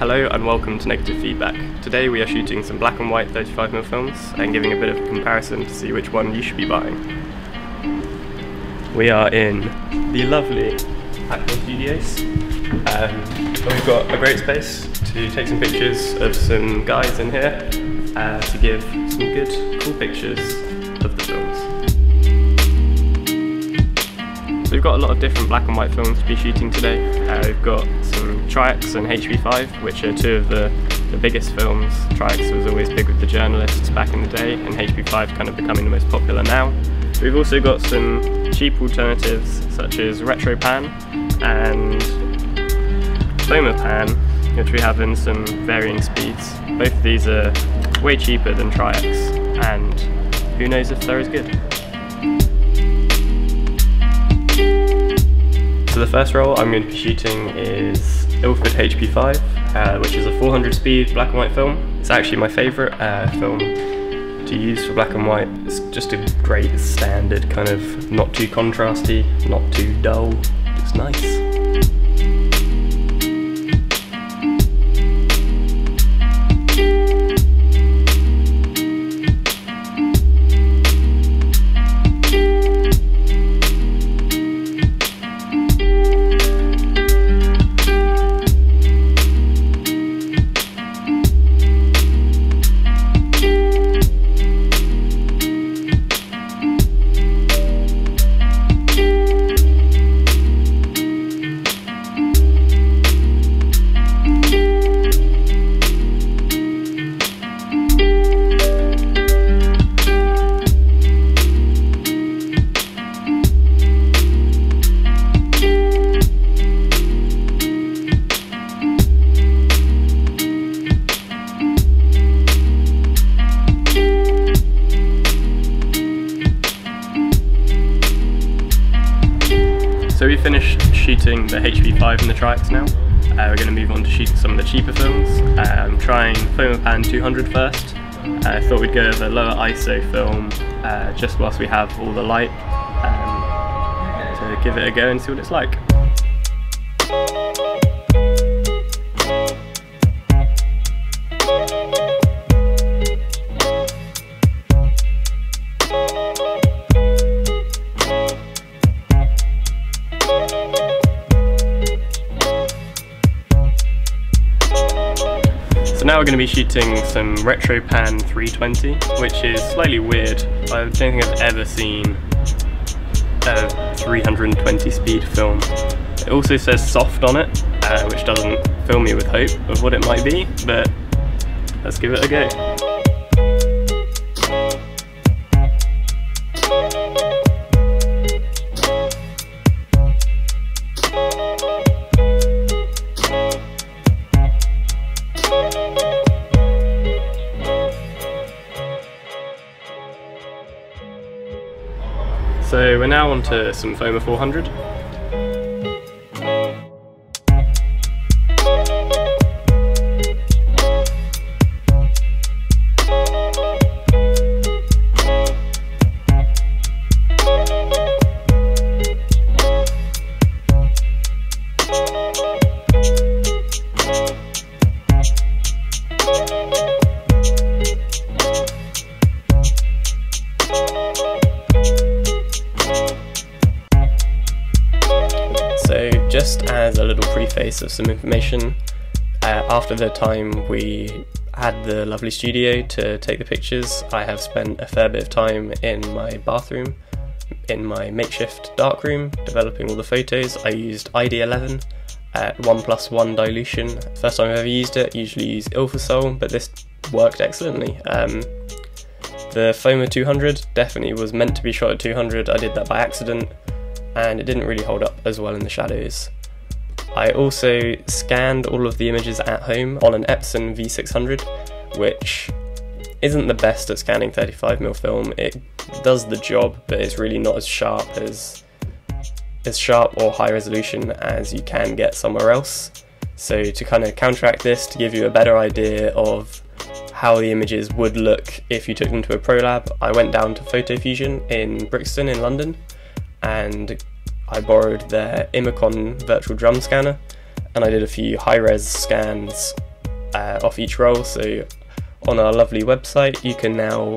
Hello and welcome to Negative Feedback. Today we are shooting some black and white 35mm films and giving a bit of a comparison to see which one you should be buying. We are in the lovely Hackney Studios. Um, we've got a great space to take some pictures of some guys in here uh, to give some good, cool pictures of the films. So we've got a lot of different black and white films to be shooting today. Uh, we've got some Tri-X and HP5, which are two of the, the biggest films. Tri-X was always big with the journalists back in the day, and HP5 kind of becoming the most popular now. We've also got some cheap alternatives, such as RetroPan and Fomapan, which we have in some varying speeds. Both of these are way cheaper than Tri-X, and who knows if they're as good. So the first roll I'm going to be shooting is Ilford HP5, uh, which is a 400 speed black and white film. It's actually my favourite uh, film to use for black and white. It's just a great standard kind of not too contrasty, not too dull, just nice. Shooting the HP5 and the Tri-X now. Uh, we're going to move on to shoot some of the cheaper films. I'm trying Fomapan 200 first. Uh, I thought we'd go with a lower ISO film uh, just whilst we have all the light um, to give it a go and see what it's like. So now we're going to be shooting some RetroPan 320, which is slightly weird. I don't think I've ever seen a 320 speed film. It also says soft on it, uh, which doesn't fill me with hope of what it might be, but let's give it a go. So we're now on to some Foma 400. Just as a little preface of some information, uh, after the time we had the lovely studio to take the pictures, I have spent a fair bit of time in my bathroom, in my makeshift darkroom, developing all the photos. I used ID11 at 1 plus 1 dilution. First time I've ever used it, usually use Ilfosol, but this worked excellently. Um, the Foma 200 definitely was meant to be shot at 200, I did that by accident and it didn't really hold up as well in the shadows. I also scanned all of the images at home on an Epson V600, which isn't the best at scanning 35mm film. It does the job, but it's really not as sharp as as sharp or high resolution as you can get somewhere else. So to kind of counteract this, to give you a better idea of how the images would look if you took them to a ProLab, I went down to Photo Fusion in Brixton in London and I borrowed their Imacon virtual drum scanner and I did a few high res scans uh, off each roll. So on our lovely website, you can now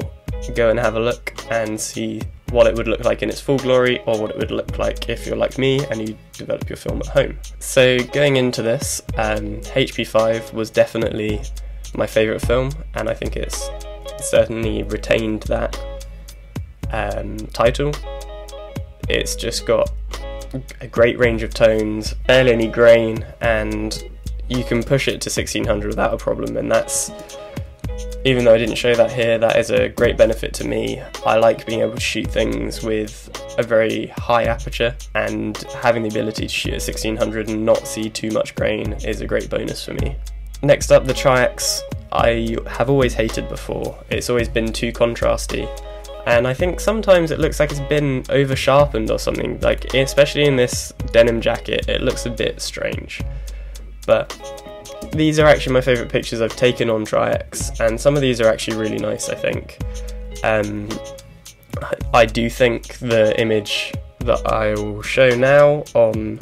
go and have a look and see what it would look like in its full glory or what it would look like if you're like me and you develop your film at home. So going into this, um, HP5 was definitely my favourite film and I think it's certainly retained that um, title. It's just got a great range of tones, barely any grain, and you can push it to 1600 without a problem and that's even though I didn't show that here, that is a great benefit to me. I like being able to shoot things with a very high aperture and having the ability to shoot at 1600 and not see too much grain is a great bonus for me. Next up, the Tri-X I have always hated before. It's always been too contrasty. And I think sometimes it looks like it's been over sharpened or something, like especially in this denim jacket, it looks a bit strange. But these are actually my favourite pictures I've taken on Tri-X, and some of these are actually really nice, I think. Um, I do think the image that I will show now on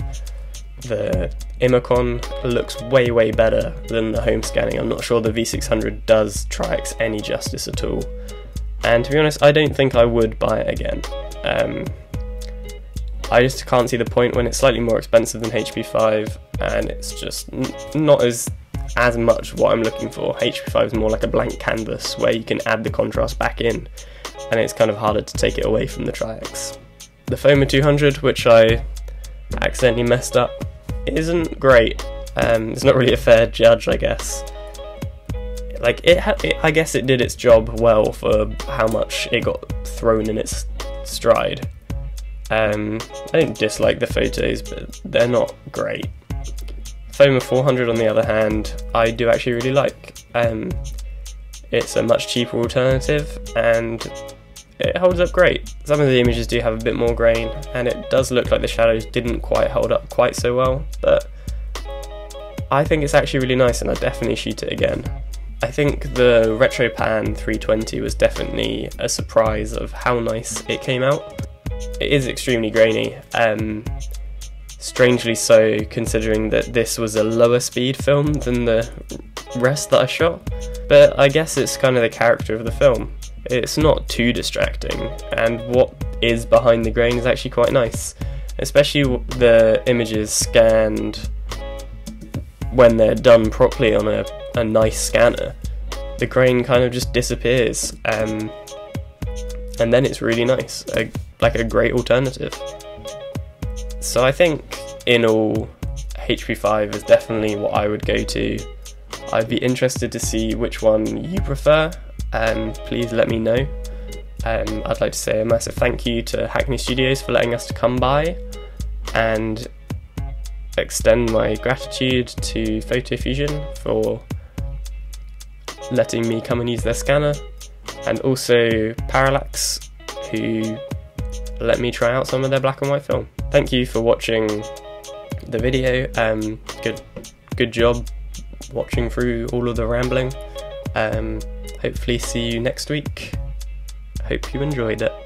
the Imacon looks way way better than the home scanning. I'm not sure the V600 does Tri-X any justice at all. And to be honest, I don't think I would buy it again. Um, I just can't see the point when it's slightly more expensive than HP5 and it's just not as as much what I'm looking for. HP5 is more like a blank canvas where you can add the contrast back in and it's kind of harder to take it away from the Tri-X. The Foma 200, which I accidentally messed up, isn't great. Um, it's not really a fair judge, I guess. Like it, it, I guess it did its job well for how much it got thrown in its stride. Um, I don't dislike the photos, but they're not great. Foma 400 on the other hand, I do actually really like. Um, it's a much cheaper alternative and it holds up great. Some of the images do have a bit more grain and it does look like the shadows didn't quite hold up quite so well, but I think it's actually really nice and I'd definitely shoot it again. I think the RetroPan 320 was definitely a surprise of how nice it came out. It is extremely grainy, um, strangely so considering that this was a lower speed film than the rest that I shot. But I guess it's kind of the character of the film. It's not too distracting, and what is behind the grain is actually quite nice. Especially the images scanned when they're done properly on a, a nice scanner. The grain kind of just disappears, um, and then it's really nice, a, like a great alternative. So I think in all, HP5 is definitely what I would go to. I'd be interested to see which one you prefer, and please let me know. Um, I'd like to say a massive thank you to Hackney Studios for letting us to come by, and extend my gratitude to Photo Fusion for letting me come and use their scanner, and also Parallax, who let me try out some of their black and white film. Thank you for watching the video. Um, good, good job watching through all of the rambling. Um, hopefully see you next week. Hope you enjoyed it.